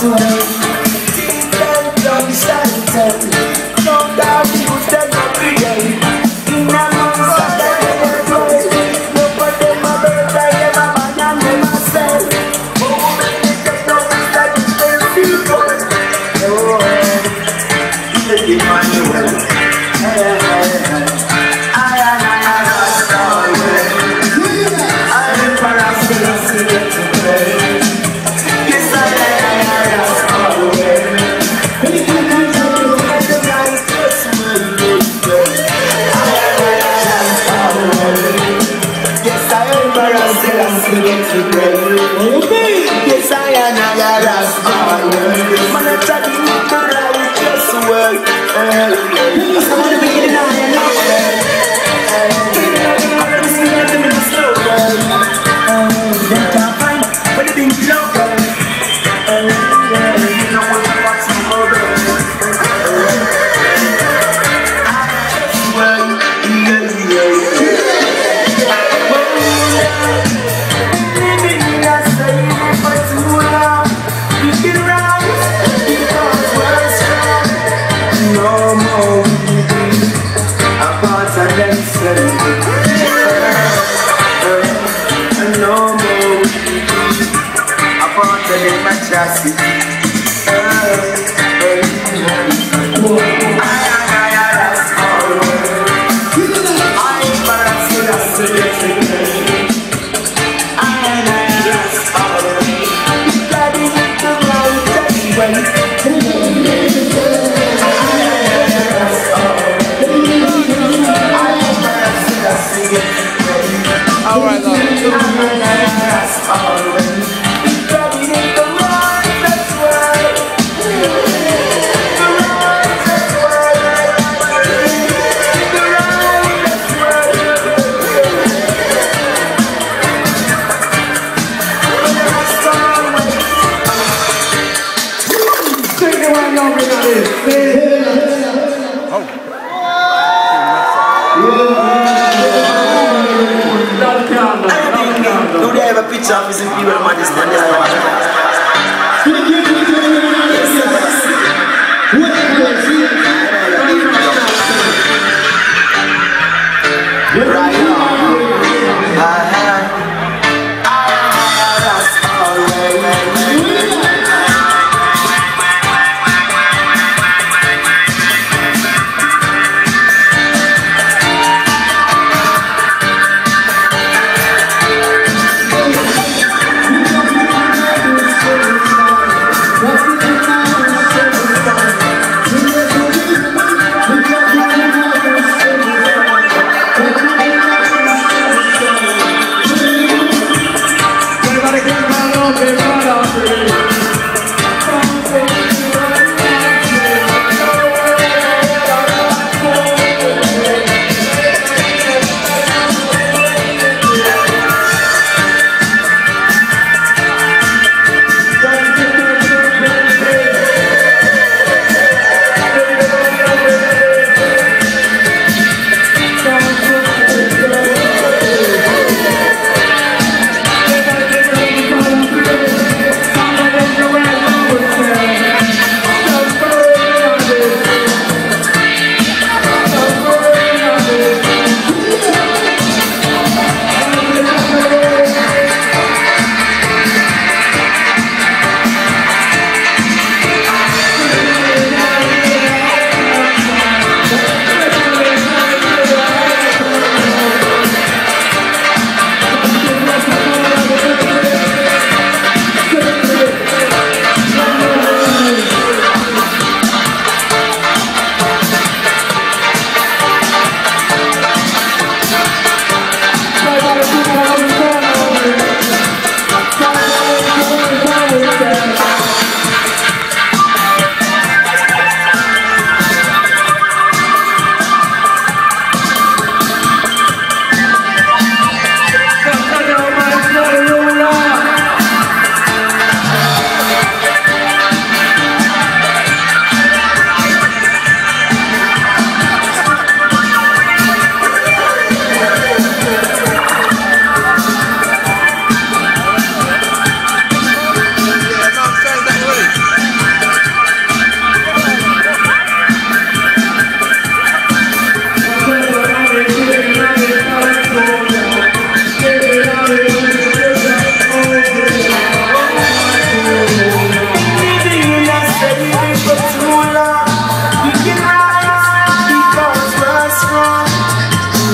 做。grassy. Don't they have a picture of his imperial majesty?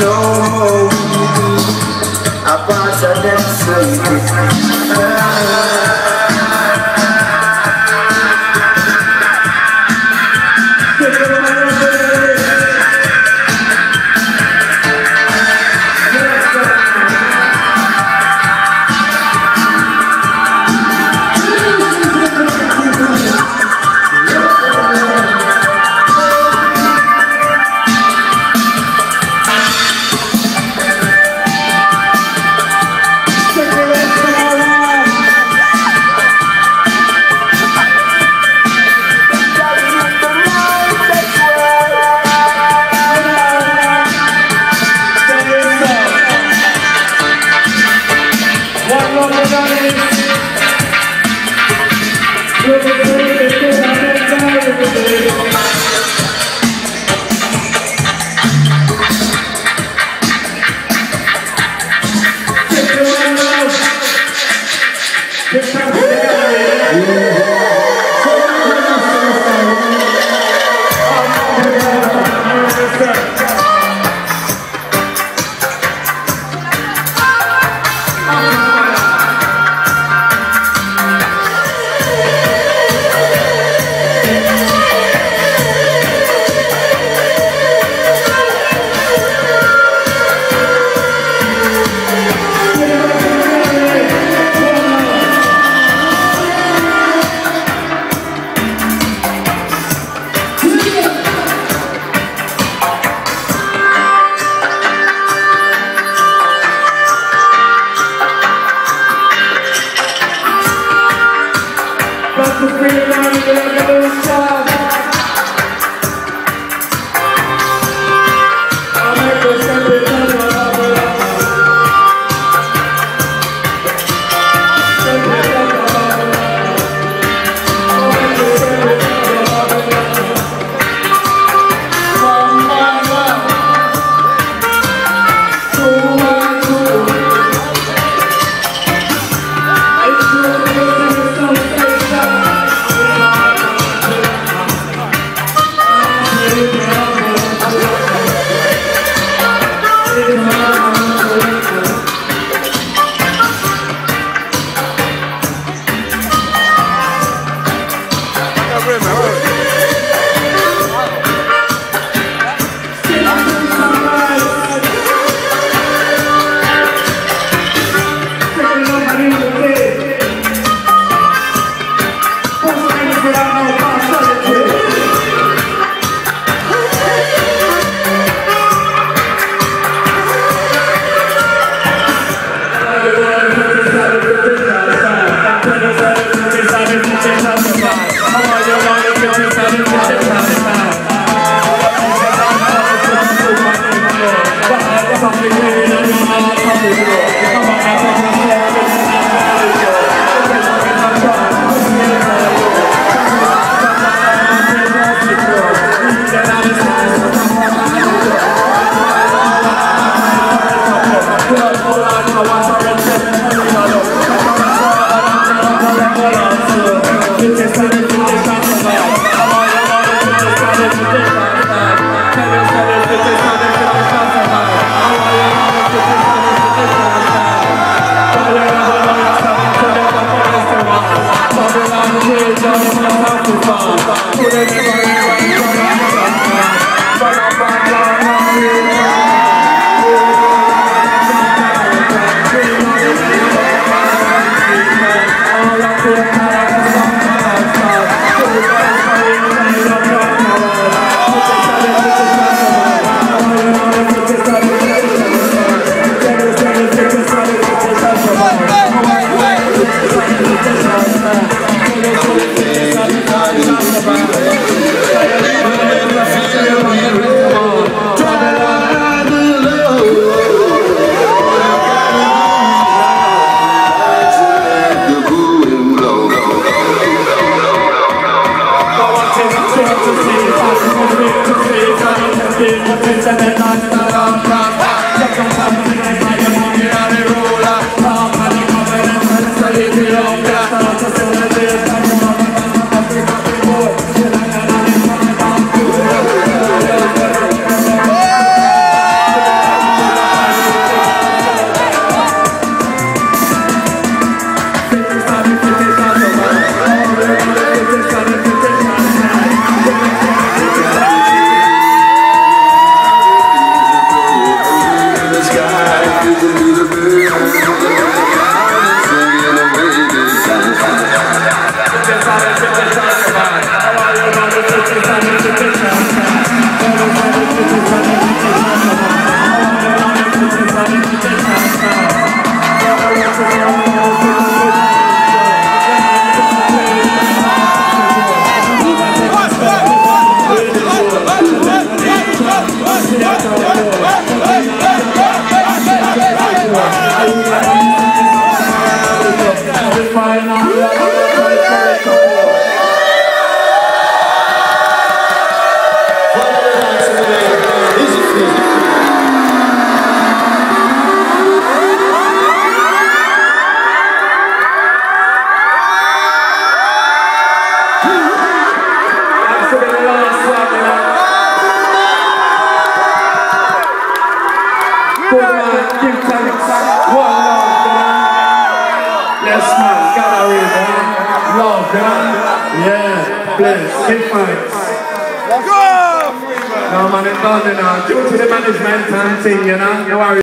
know about the dance. difference. Go! No, man, it's done, you know. Due to the management and thing, you know. No worries.